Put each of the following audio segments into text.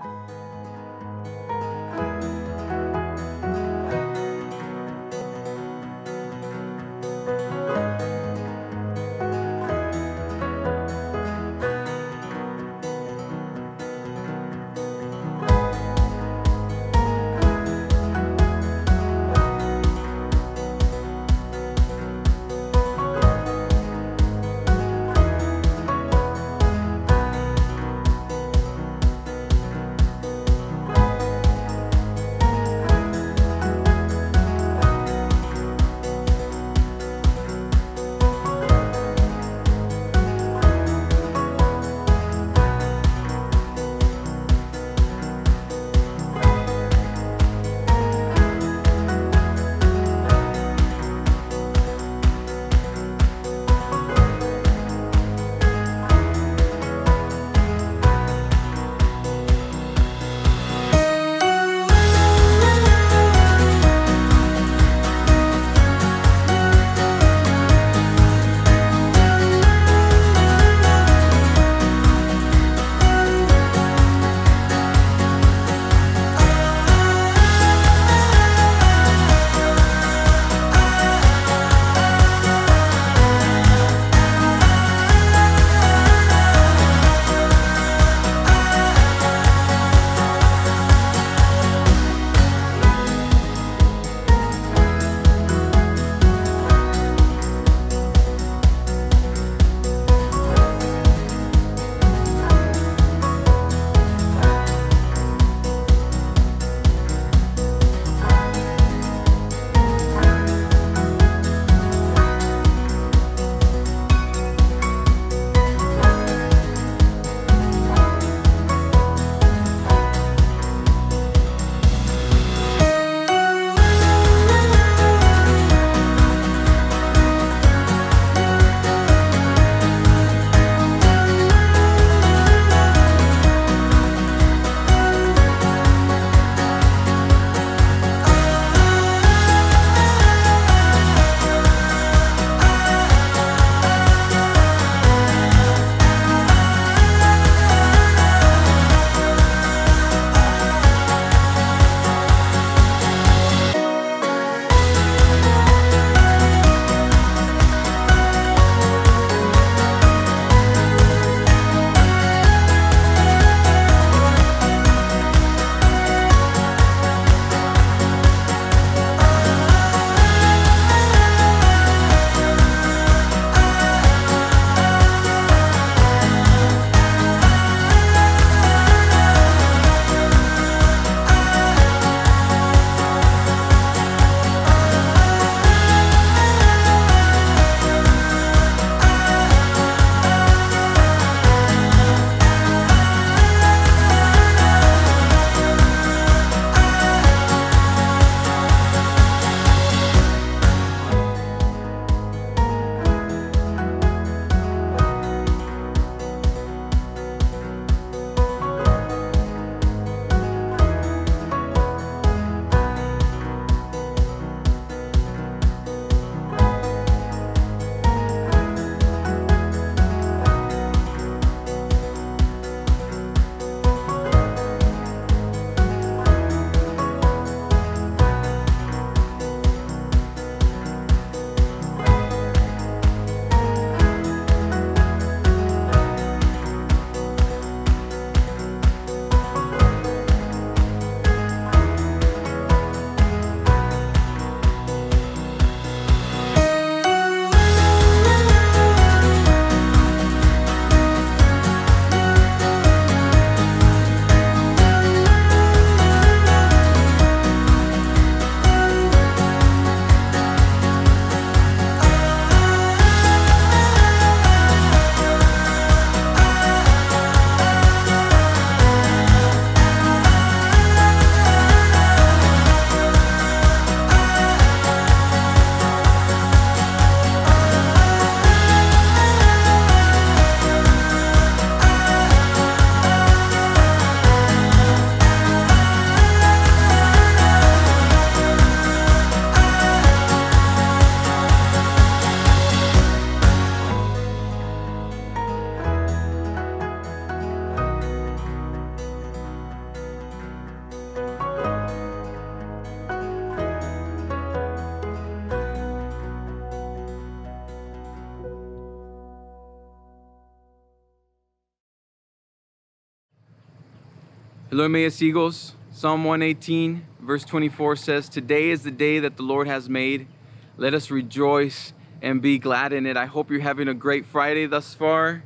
Bye. Emmaus Eagles. Psalm 118, verse 24 says, Today is the day that the Lord has made. Let us rejoice and be glad in it. I hope you're having a great Friday thus far.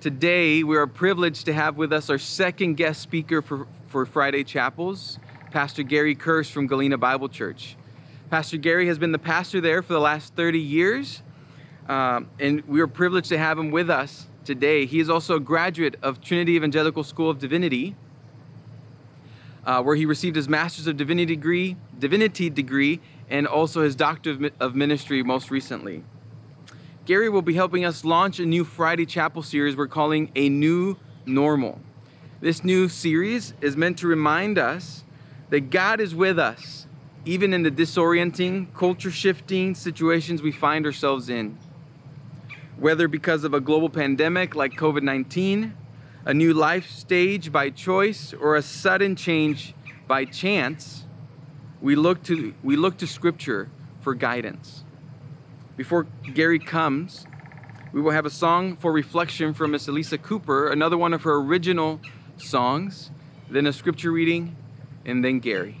Today, we are privileged to have with us our second guest speaker for, for Friday Chapels, Pastor Gary Kirsch from Galena Bible Church. Pastor Gary has been the pastor there for the last 30 years, um, and we are privileged to have him with us today. He is also a graduate of Trinity Evangelical School of Divinity uh, where he received his Master's of Divinity degree, Divinity degree, and also his Doctor of Ministry most recently. Gary will be helping us launch a new Friday Chapel series we're calling A New Normal. This new series is meant to remind us that God is with us, even in the disorienting, culture shifting situations we find ourselves in. Whether because of a global pandemic like COVID 19, a new life stage by choice, or a sudden change by chance, we look to, we look to Scripture for guidance. Before Gary comes, we will have a song for reflection from Miss Elisa Cooper, another one of her original songs, then a scripture reading, and then Gary.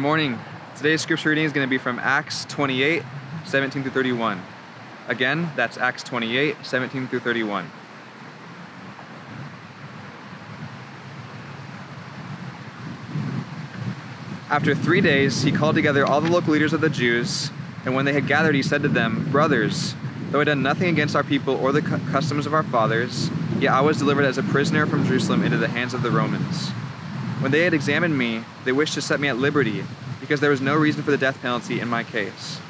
Good morning. Today's scripture reading is going to be from Acts 28, 17 through 31. Again, that's Acts 28, 17 through 31. After three days, he called together all the local leaders of the Jews, and when they had gathered, he said to them, Brothers, though I had done nothing against our people or the customs of our fathers, yet I was delivered as a prisoner from Jerusalem into the hands of the Romans. When they had examined me, they wished to set me at liberty, because there was no reason for the death penalty in my case.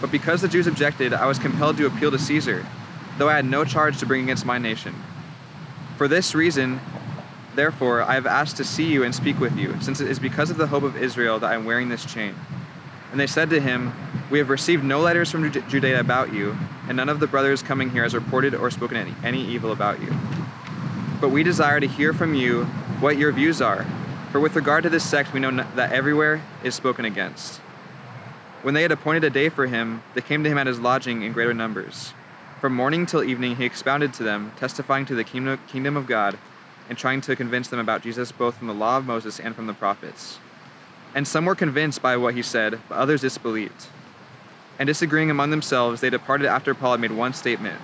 But because the Jews objected, I was compelled to appeal to Caesar, though I had no charge to bring against my nation. For this reason, therefore, I have asked to see you and speak with you, since it is because of the hope of Israel that I am wearing this chain. And they said to him, We have received no letters from Judea about you, and none of the brothers coming here has reported or spoken any, any evil about you. But we desire to hear from you what your views are For with regard to this sect, we know that everywhere is spoken against. When they had appointed a day for him, they came to him at his lodging in greater numbers. From morning till evening, he expounded to them, testifying to the kingdom of God, and trying to convince them about Jesus both from the law of Moses and from the prophets. And some were convinced by what he said, but others disbelieved. And disagreeing among themselves, they departed after Paul had made one statement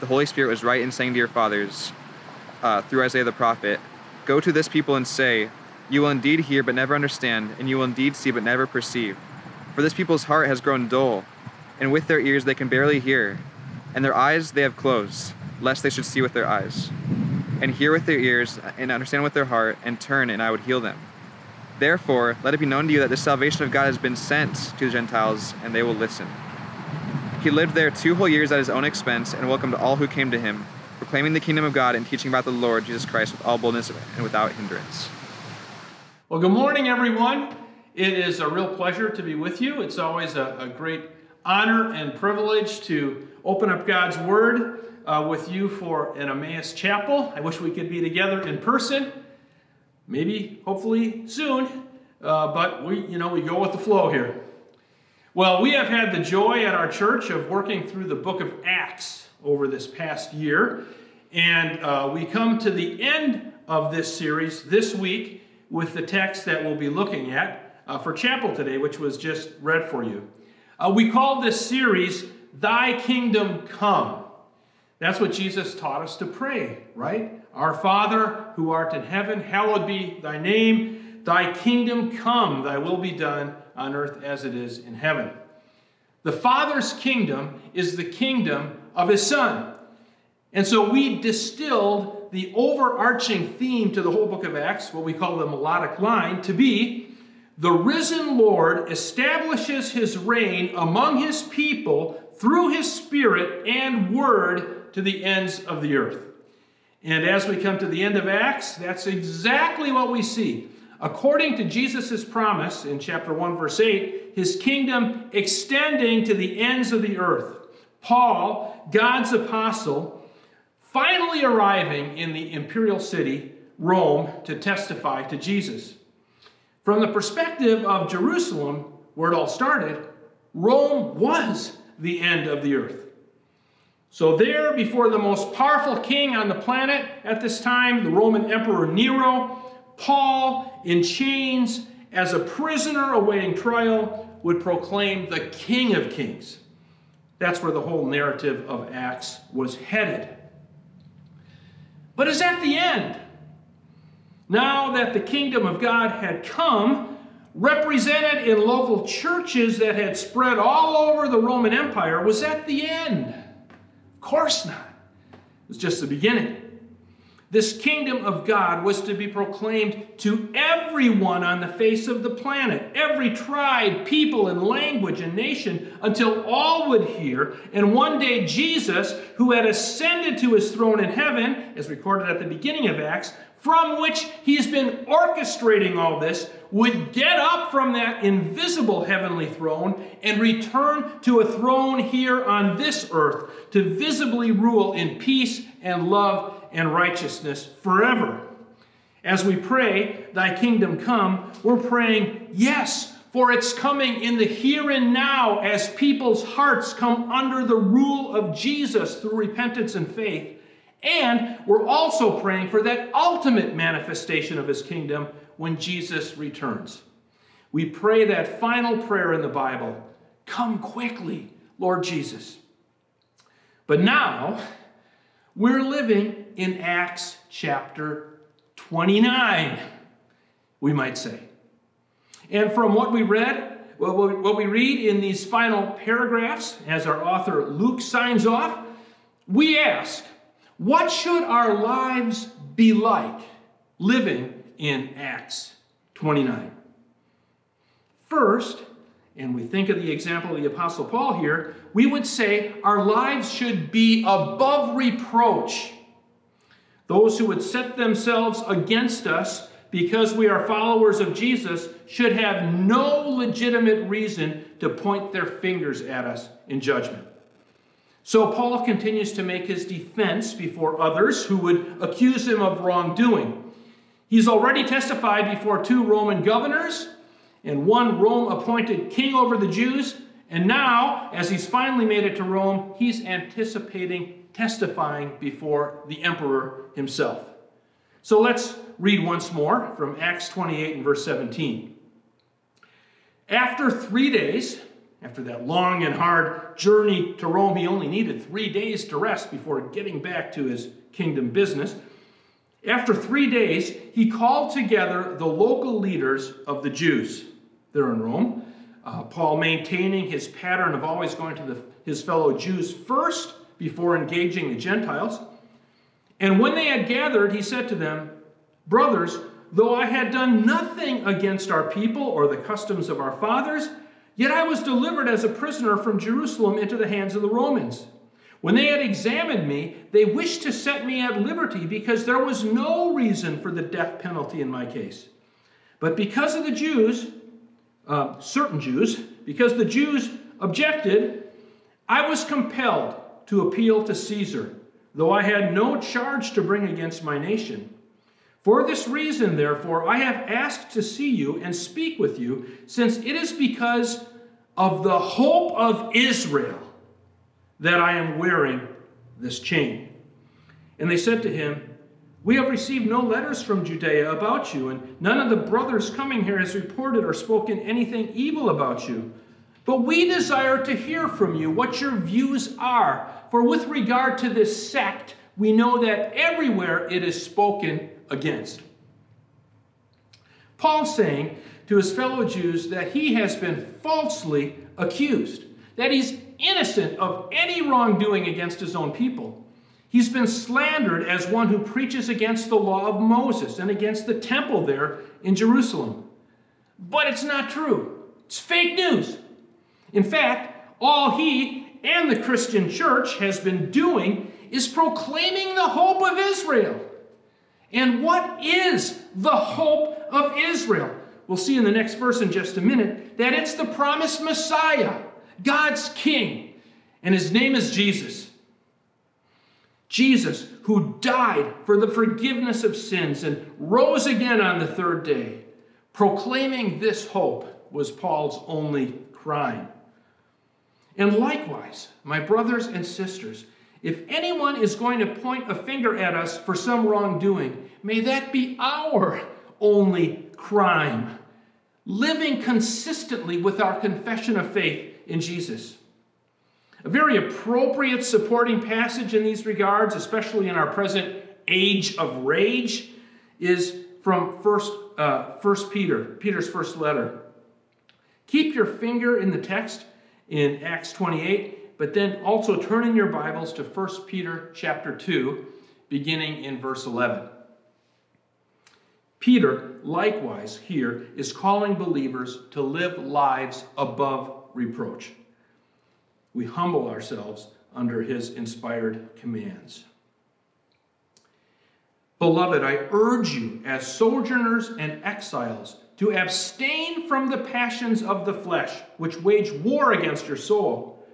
The Holy Spirit was right in saying to your fathers, uh, through Isaiah the prophet, Go to this people and say, You will indeed hear but never understand, and you will indeed see but never perceive. For this people's heart has grown dull, and with their ears they can barely hear, and their eyes they have closed, lest they should see with their eyes, and hear with their ears, and understand with their heart, and turn, and I would heal them. Therefore, let it be known to you that the salvation of God has been sent to the Gentiles, and they will listen. He lived there two whole years at his own expense and welcomed all who came to him, proclaiming the kingdom of God and teaching about the Lord Jesus Christ with all boldness and without hindrance. Well, good morning, everyone. It is a real pleasure to be with you. It's always a, a great honor and privilege to open up God's Word uh, with you for an Emmaus Chapel. I wish we could be together in person maybe, hopefully, soon. Uh, but we, you know, we go with the flow here. Well, we have had the joy at our church of working through the book of Acts over this past year. And uh, we come to the end of this series this week with the text that we'll be looking at uh, for chapel today, which was just read for you. Uh, we call this series, Thy Kingdom Come. That's what Jesus taught us to pray, right? Our Father, who art in heaven, hallowed be thy name. Thy kingdom come, thy will be done on earth as it is in heaven. The Father's kingdom is the kingdom of his Son. And so we distilled the overarching theme to the whole book of Acts, what we call the melodic line, to be the risen Lord establishes his reign among his people through his Spirit and Word to the ends of the earth. And as we come to the end of Acts, that's exactly what we see. According to Jesus' promise in chapter 1, verse 8, his kingdom extending to the ends of the earth. Paul, God's apostle, finally arriving in the imperial city, Rome, to testify to Jesus. From the perspective of Jerusalem, where it all started, Rome was the end of the earth. So, there before the most powerful king on the planet at this time, the Roman Emperor Nero, Paul, in chains, as a prisoner awaiting trial, would proclaim the King of Kings. That's where the whole narrative of Acts was headed. But is at the end. Now that the kingdom of God had come, represented in local churches that had spread all over the Roman Empire, was at the end Of course not. It was just the beginning. This kingdom of God was to be proclaimed to everyone on the face of the planet, every tribe, people, and language and nation, until all would hear. And one day, Jesus, who had ascended to his throne in heaven, as recorded at the beginning of Acts, from which he's been orchestrating all this, would get up from that invisible heavenly throne and return to a throne here on this earth to visibly rule in peace and love and righteousness forever. As we pray, Thy kingdom come, we're praying, yes, for it's coming in the here and now as people's hearts come under the rule of Jesus through repentance and faith. And we're also praying for that ultimate manifestation of his kingdom when Jesus returns. We pray that final prayer in the Bible Come quickly, Lord Jesus. But now, we're living in Acts chapter 29, we might say. And from what we read, what we read in these final paragraphs, as our author Luke signs off, we ask, what should our lives be like living in Acts 29? First, and we think of the example of the Apostle Paul here, we would say our lives should be above reproach. Those who would set themselves against us because we are followers of Jesus should have no legitimate reason to point their fingers at us in judgment. So Paul continues to make his defense before others who would accuse him of wrongdoing. He's already testified before two Roman governors and one Rome appointed king over the Jews. And now, as he's finally made it to Rome, he's anticipating testifying before the emperor himself. So let's read once more from Acts 28 and verse 17. After three days, after that long and hard journey to Rome, he only needed three days to rest before getting back to his kingdom business. After three days, he called together the local leaders of the Jews there in Rome. Uh, Paul maintaining his pattern of always going to the, his fellow Jews first before engaging the Gentiles. And when they had gathered, he said to them, Brothers, though I had done nothing against our people or the customs of our fathers, yet I was delivered as a prisoner from Jerusalem into the hands of the Romans. When they had examined me, they wished to set me at liberty because there was no reason for the death penalty in my case. But because of the Jews, uh, certain Jews, because the Jews objected, I was compelled to appeal to Caesar, though I had no charge to bring against my nation. For this reason, therefore, I have asked to see you and speak with you, since it is because of the hope of Israel that I am wearing this chain. And they said to him, we have received no letters from Judea about you, and none of the brothers coming here has reported or spoken anything evil about you. But we desire to hear from you what your views are. For with regard to this sect, we know that everywhere it is spoken against. Paul's saying to his fellow Jews that he has been falsely accused, that he's innocent of any wrongdoing against his own people. He's been slandered as one who preaches against the law of Moses and against the temple there in Jerusalem. But it's not true. It's fake news. In fact, all he and the Christian church has been doing is proclaiming the hope of Israel. And what is the hope of Israel? We'll see in the next verse in just a minute that it's the promised Messiah, God's King, and his name is Jesus. Jesus, who died for the forgiveness of sins and rose again on the third day. Proclaiming this hope was Paul's only crime. And likewise, my brothers and sisters, if anyone is going to point a finger at us for some wrongdoing, may that be our only crime. Living consistently with our confession of faith in Jesus. A very appropriate supporting passage in these regards, especially in our present age of rage, is from First, uh, First Peter, Peter's first letter. Keep your finger in the text in Acts 28, but then also turn in your Bibles to 1 Peter chapter 2, beginning in verse 11. Peter, likewise, here is calling believers to live lives above reproach we humble ourselves under his inspired commands. Beloved, I urge you, as sojourners and exiles, to abstain from the passions of the flesh, which wage war against your soul.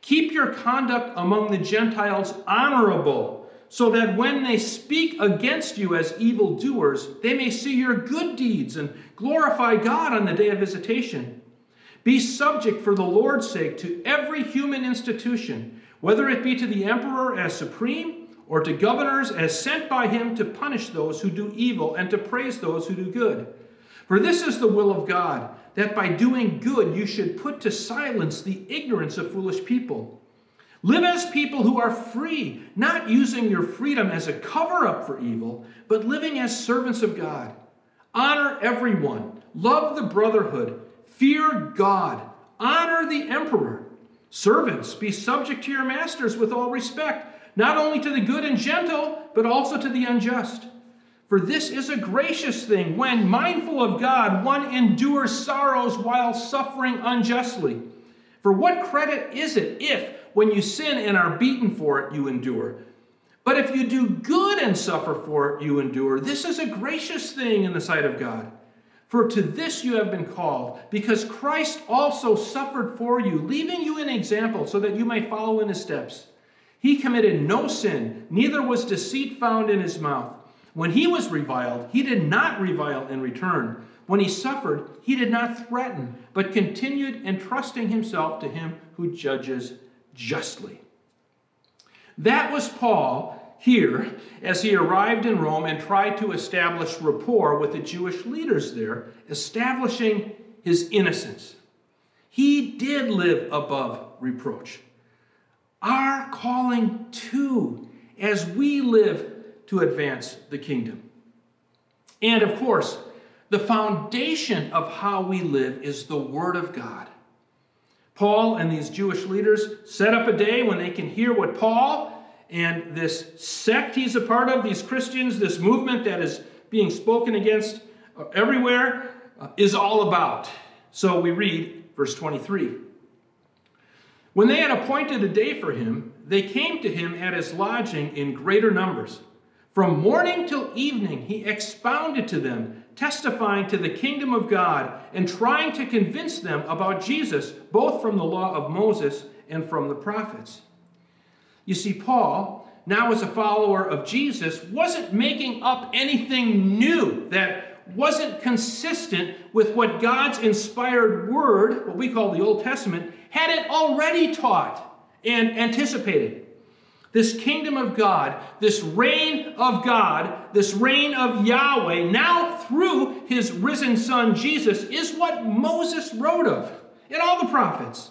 Keep your conduct among the Gentiles honorable, so that when they speak against you as evildoers, they may see your good deeds and glorify God on the day of visitation. Be subject for the Lord's sake to every human institution, whether it be to the emperor as supreme or to governors as sent by him to punish those who do evil and to praise those who do good. For this is the will of God, that by doing good you should put to silence the ignorance of foolish people. Live as people who are free, not using your freedom as a cover up for evil, but living as servants of God. Honor everyone, love the brotherhood Fear God. Honor the emperor. Servants, be subject to your masters with all respect, not only to the good and gentle, but also to the unjust. For this is a gracious thing when, mindful of God, one endures sorrows while suffering unjustly. For what credit is it if, when you sin and are beaten for it, you endure? But if you do good and suffer for it, you endure. This is a gracious thing in the sight of God. For to this you have been called, because Christ also suffered for you, leaving you an example so that you might follow in his steps. He committed no sin, neither was deceit found in his mouth. When he was reviled, he did not revile in return. When he suffered, he did not threaten, but continued entrusting himself to him who judges justly. That was Paul here as he arrived in Rome and tried to establish rapport with the Jewish leaders there, establishing his innocence. He did live above reproach. Our calling, too, as we live to advance the kingdom. And of course, the foundation of how we live is the Word of God. Paul and these Jewish leaders set up a day when they can hear what Paul and this sect he's a part of, these Christians, this movement that is being spoken against everywhere, uh, is all about. So we read verse 23. When they had appointed a day for him, they came to him at his lodging in greater numbers. From morning till evening, he expounded to them, testifying to the kingdom of God and trying to convince them about Jesus, both from the law of Moses and from the prophets. You see, Paul, now as a follower of Jesus, wasn't making up anything new that wasn't consistent with what God's inspired word, what we call the Old Testament, had it already taught and anticipated. This kingdom of God, this reign of God, this reign of Yahweh, now through his risen son Jesus, is what Moses wrote of in all the prophets.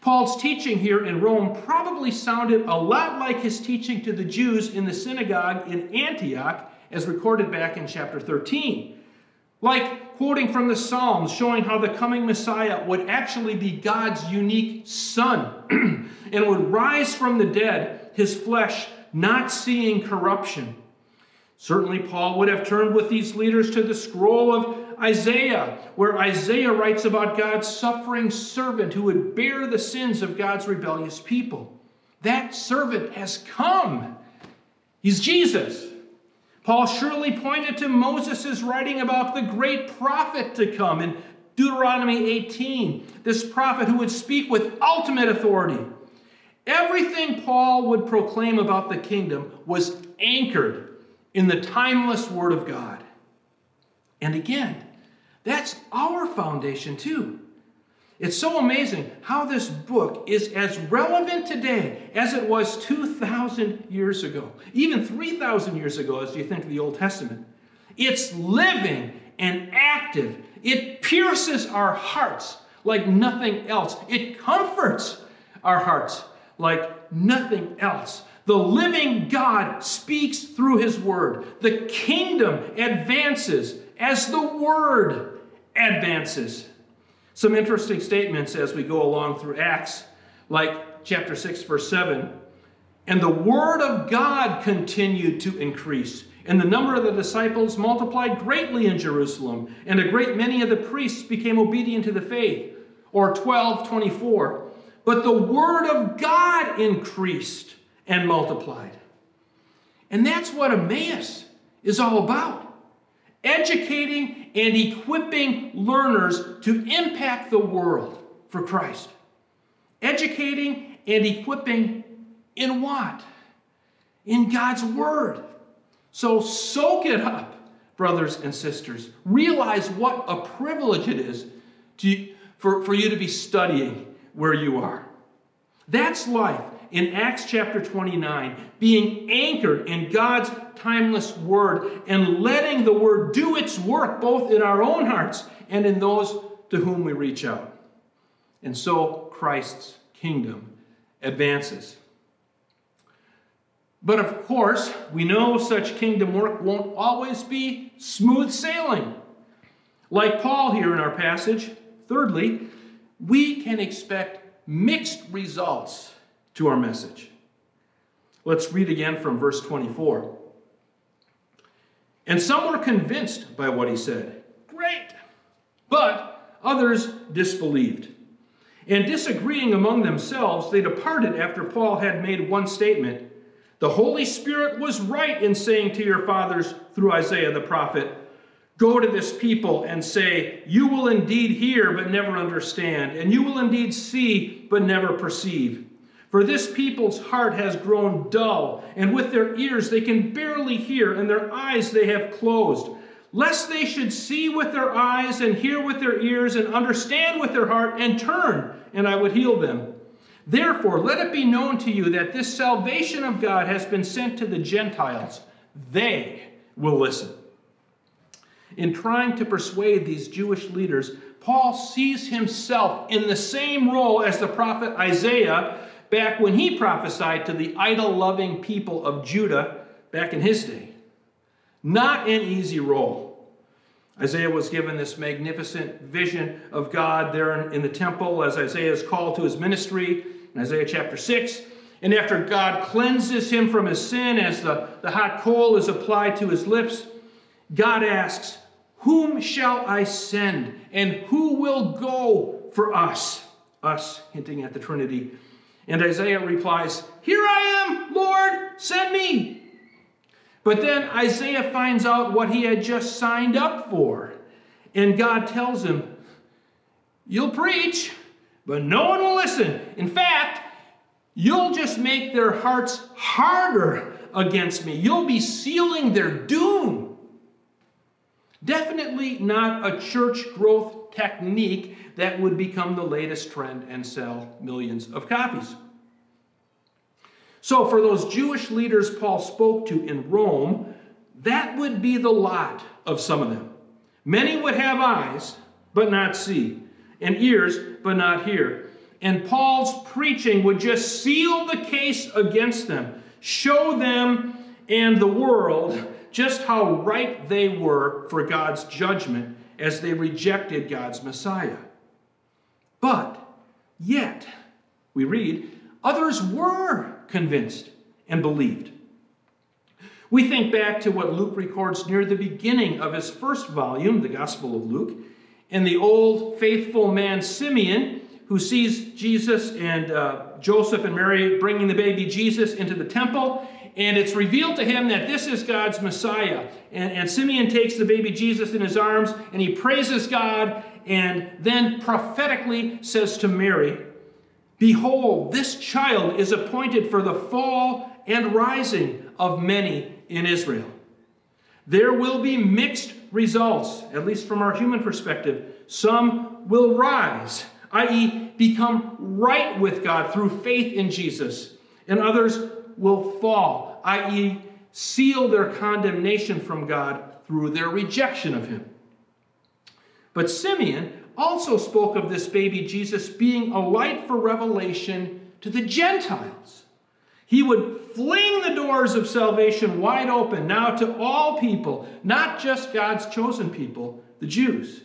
Paul's teaching here in Rome probably sounded a lot like his teaching to the Jews in the synagogue in Antioch, as recorded back in chapter 13. Like quoting from the Psalms, showing how the coming Messiah would actually be God's unique son and would rise from the dead, his flesh not seeing corruption. Certainly, Paul would have turned with these leaders to the scroll of Isaiah, where Isaiah writes about God's suffering servant who would bear the sins of God's rebellious people. That servant has come. He's Jesus. Paul surely pointed to Moses' writing about the great prophet to come in Deuteronomy 18, this prophet who would speak with ultimate authority. Everything Paul would proclaim about the kingdom was anchored in the timeless Word of God. And again, that's our foundation too. It's so amazing how this book is as relevant today as it was 2,000 years ago, even 3,000 years ago, as you think of the Old Testament. It's living and active. It pierces our hearts like nothing else. It comforts our hearts like nothing else. The living God speaks through his word. The kingdom advances as the word advances. Some interesting statements as we go along through Acts, like chapter 6, verse 7. And the word of God continued to increase, and the number of the disciples multiplied greatly in Jerusalem, and a great many of the priests became obedient to the faith. Or 12, 24. But the word of God increased and multiplied. And that's what Emmaus is all about educating and equipping learners to impact the world for Christ. Educating and equipping in what? In God's Word. So soak it up, brothers and sisters. Realize what a privilege it is to, for, for you to be studying where you are. That's life in Acts chapter 29, being anchored in God's timeless word and letting the word do its work both in our own hearts and in those to whom we reach out. And so Christ's kingdom advances. But of course, we know such kingdom work won't always be smooth sailing. Like Paul here in our passage, thirdly, we can expect mixed results to our message. Let's read again from verse 24. And some were convinced by what he said. Great! But others disbelieved. And disagreeing among themselves, they departed after Paul had made one statement The Holy Spirit was right in saying to your fathers through Isaiah the prophet, Go to this people and say, You will indeed hear, but never understand, and you will indeed see, but never perceive. For this people's heart has grown dull, and with their ears they can barely hear, and their eyes they have closed, lest they should see with their eyes, and hear with their ears, and understand with their heart, and turn, and I would heal them. Therefore, let it be known to you that this salvation of God has been sent to the Gentiles. They will listen. In trying to persuade these Jewish leaders, Paul sees himself in the same role as the prophet Isaiah back when he prophesied to the idol loving people of Judah back in his day. Not an easy role. Isaiah was given this magnificent vision of God there in, the temple as Isaiah is called to his ministry in Isaiah chapter 6. And after God cleanses him from his sin as the, the hot coal is applied to his lips, God asks, Whom shall I send? And who will go for us? Us, hinting at the Trinity. And Isaiah replies, Here I am, Lord, send me. But then Isaiah finds out what he had just signed up for. And God tells him, You'll preach, but no one will listen. In fact, you'll just make their hearts harder against me. You'll be sealing their doom. Definitely not a church growth technique that would become the latest trend and sell millions of copies. So, for those Jewish leaders Paul spoke to in Rome, that would be the lot of some of them. Many would have eyes, but not see, and ears, but not hear. And Paul's preaching would just seal the case against them, show them and the world just how right they were for God's judgment as they rejected God's Messiah. But yet, we read, others were convinced and believed. We think back to what Luke records near the beginning of his first volume, the Gospel of Luke, and the old faithful man Simeon, who sees Jesus and uh, Joseph and Mary bringing the baby Jesus into the temple. And it's revealed to him that this is God's Messiah. And, and Simeon takes the baby Jesus in his arms and he praises God and then prophetically says to Mary, Behold, this child is appointed for the fall and rising of many in Israel. There will be mixed results, at least from our human perspective. Some will rise, i.e., become right with God through faith in Jesus, and others will fall, i.e., seal their condemnation from God through their rejection of Him. But Simeon also spoke of this baby Jesus being a light for revelation to the Gentiles. He would fling the doors of salvation wide open now to all people, not just God's chosen people, the Jews.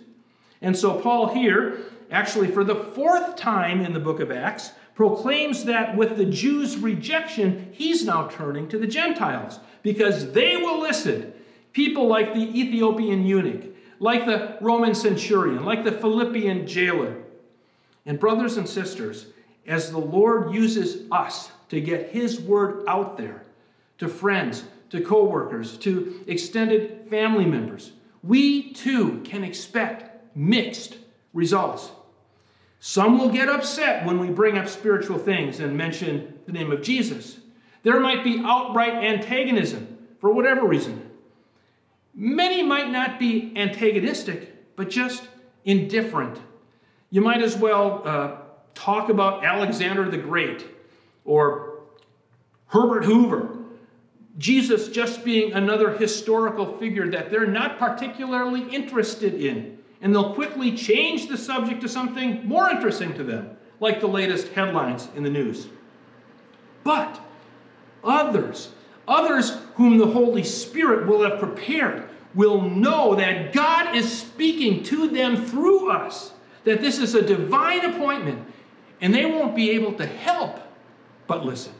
And so, Paul here, actually for the fourth time in the book of Acts, proclaims that with the Jews' rejection, he's now turning to the Gentiles because they will listen. People like the Ethiopian eunuch, like the Roman centurion, like the Philippian jailer. And, brothers and sisters, as the Lord uses us to get His word out there to friends, to coworkers, to extended family members, we too can expect mixed results. Some will get upset when we bring up spiritual things and mention the name of Jesus. There might be outright antagonism for whatever reason. Many might not be antagonistic, but just indifferent. You might as well uh, talk about Alexander the Great or Herbert Hoover. Jesus just being another historical figure that they're not particularly interested in. And they'll quickly change the subject to something more interesting to them, like the latest headlines in the news. But others Others whom the Holy Spirit will have prepared will know that God is speaking to them through us, that this is a divine appointment, and they won't be able to help but listen.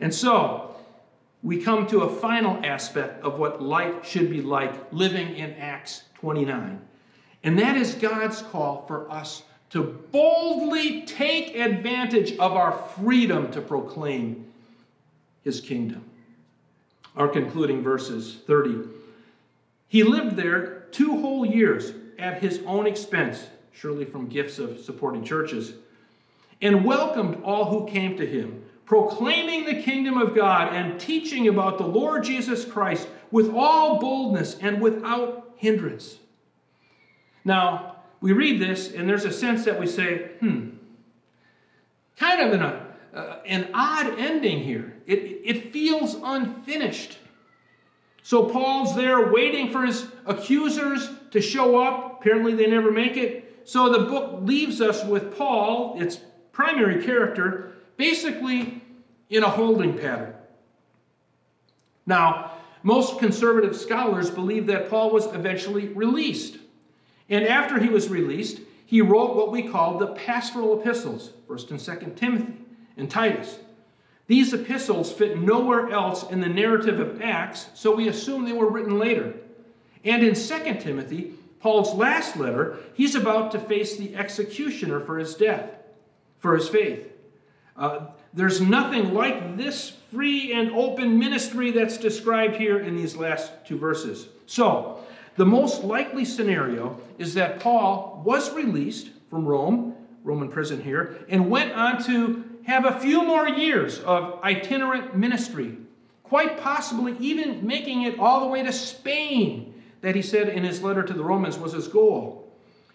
And so, we come to a final aspect of what life should be like living in Acts 29. And that is God's call for us to boldly take advantage of our freedom to proclaim his kingdom. Our concluding verses 30. He lived there two whole years at his own expense, surely from gifts of supporting churches. and welcomed all who came to him, proclaiming the kingdom of God and teaching about the Lord Jesus Christ with all boldness and without hindrance. Now, we read this, and there's a sense that we say, hmm, kind of an, uh, an odd ending here. It, it feels unfinished. So Paul's there waiting for his accusers to show up. Apparently, they never make it. So the book leaves us with Paul, its primary character, basically in a holding pattern. Now, most conservative scholars believe that Paul was eventually released. And after he was released, he wrote what we call the pastoral epistles, 1st and 2nd Timothy and Titus. These epistles fit nowhere else in the narrative of Acts, so we assume they were written later. And in 2 Timothy, Paul's last letter, he's about to face the executioner for his death, for his faith. Uh, there's nothing like this free and open ministry that's described here in these last two verses. So, the most likely scenario is that Paul was released from Rome, Roman prison here, and went on to have a few more years of itinerant ministry, quite possibly even making it all the way to Spain, that he said in his letter to the Romans was his goal.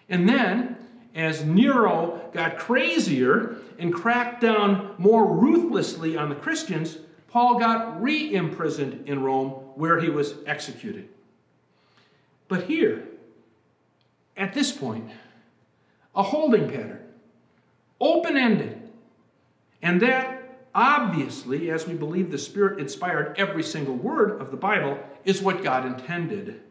And then, as Nero got crazier and cracked down more ruthlessly on the Christians, Paul got re imprisoned in Rome where he was executed. But here, at this point, a holding pattern, open ended, and that obviously, as we believe the Spirit inspired every single word of the Bible, is what God intended.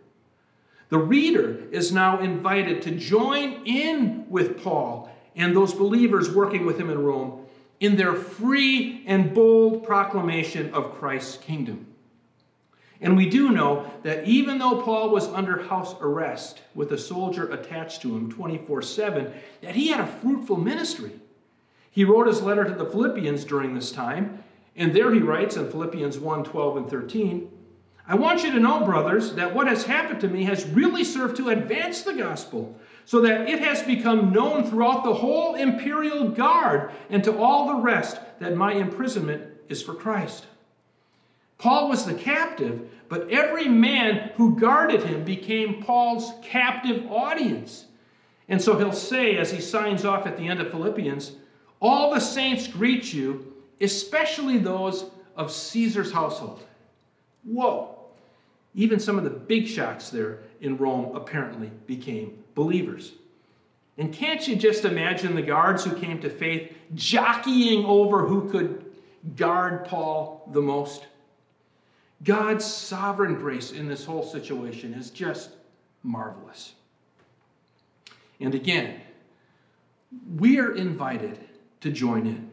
The reader is now invited to join in with Paul and those believers working with him in Rome in their free and bold proclamation of Christ's kingdom. And we do know that even though Paul was under house arrest with a soldier attached to him 24 7, that he had a fruitful ministry. He wrote his letter to the Philippians during this time, and there he writes in Philippians 1 12 and 13, I want you to know, brothers, that what has happened to me has really served to advance the gospel, so that it has become known throughout the whole imperial guard and to all the rest that my imprisonment is for Christ. Paul was the captive, but every man who guarded him became Paul's captive audience. And so he'll say, as he signs off at the end of Philippians, All the saints greet you, especially those of Caesar's household. Whoa! Even some of the big shots there in Rome apparently became believers. And can't you just imagine the guards who came to faith jockeying over who could guard Paul the most? God's sovereign grace in this whole situation is just marvelous. And again, we are invited to join in.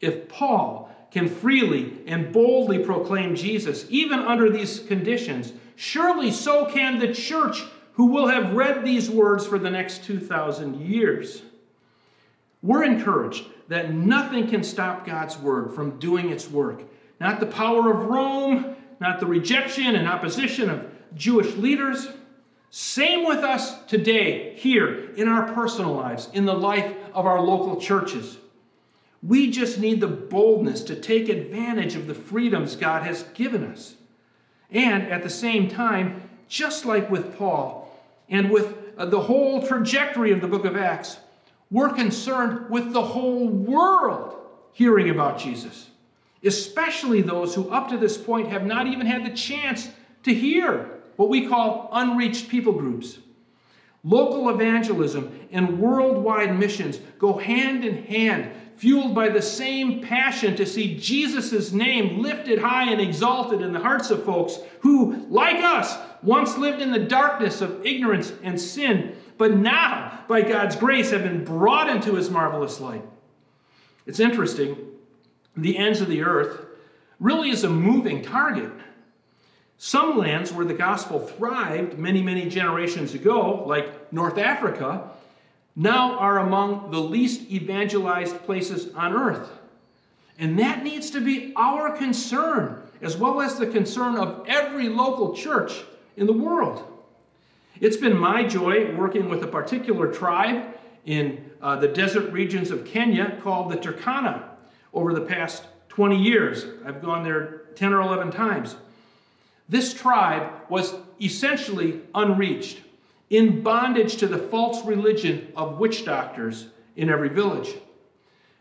If Paul can freely and boldly proclaim Jesus, even under these conditions, surely so can the church who will have read these words for the next 2,000 years. We're encouraged that nothing can stop God's word from doing its work not the power of Rome, not the rejection and opposition of Jewish leaders. Same with us today, here in our personal lives, in the life of our local churches. We just need the boldness to take advantage of the freedoms God has given us. And at the same time, just like with Paul and with uh, the whole trajectory of the book of Acts, we're concerned with the whole world hearing about Jesus especially those who up to this point have not even had the chance to hear what we call unreached people groups. Local evangelism and worldwide missions go hand in hand, fueled by the same passion to see Jesus' name lifted high and exalted in the hearts of folks who, like us, once lived in the darkness of ignorance and sin, but now, by God's grace, have been brought into his marvelous light. It's interesting the ends of the earth really is a moving target. Some lands where the gospel thrived many, many generations ago, like North Africa, now are among the least evangelized places on earth. And that needs to be our concern, as well as the concern of every local church in the world. It's been my joy working with a particular tribe in uh, the desert regions of Kenya called the Turkana over the past 20 years. I've gone there 10 or 11 times. This tribe was essentially unreached, in bondage to the false religion of witch doctors in every village.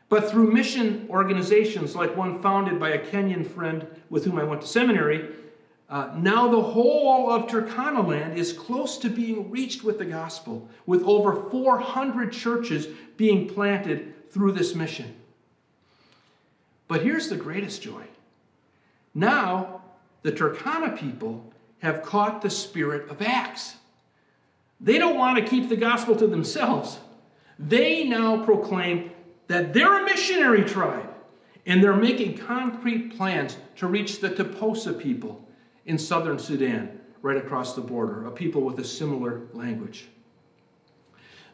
But through mission organizations like one founded by a Kenyan friend with whom I went to seminary, uh, now the whole of Turkana land is close to being reached with the gospel, with over 400 churches being planted through this mission. But here's the greatest joy. Now, the Turkana people have caught the spirit of Acts. They don't want to keep the gospel to themselves. They now proclaim that they're a missionary tribe, and they're making concrete plans to reach the Toposa people in southern Sudan, right across the border, a people with a similar language.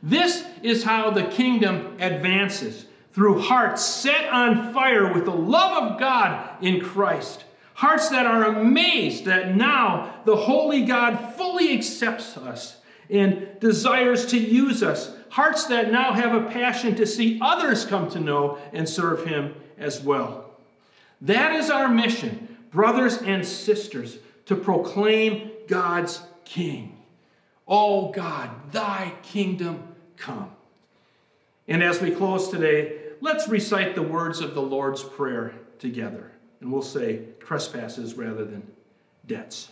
This is how the kingdom advances through hearts set on fire with the love of God in Christ. Hearts that are amazed that now the Holy God fully accepts us and desires to use us. Hearts that now have a passion to see others come to know and serve Him as well. That is our mission, brothers and sisters, to proclaim God's King. Oh God, thy kingdom come. And as we close today, let's recite the words of the Lord's Prayer together. And we'll say trespasses rather than debts.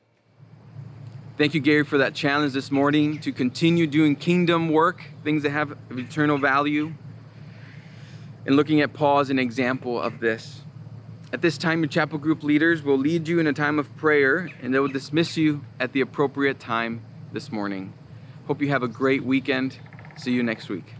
Thank you, Gary, for that challenge this morning to continue doing kingdom work, things that have eternal value, and looking at Paul as an example of this. At this time, your chapel group leaders will lead you in a time of prayer, and they will dismiss you at the appropriate time this morning. Hope you have a great weekend. See you next week.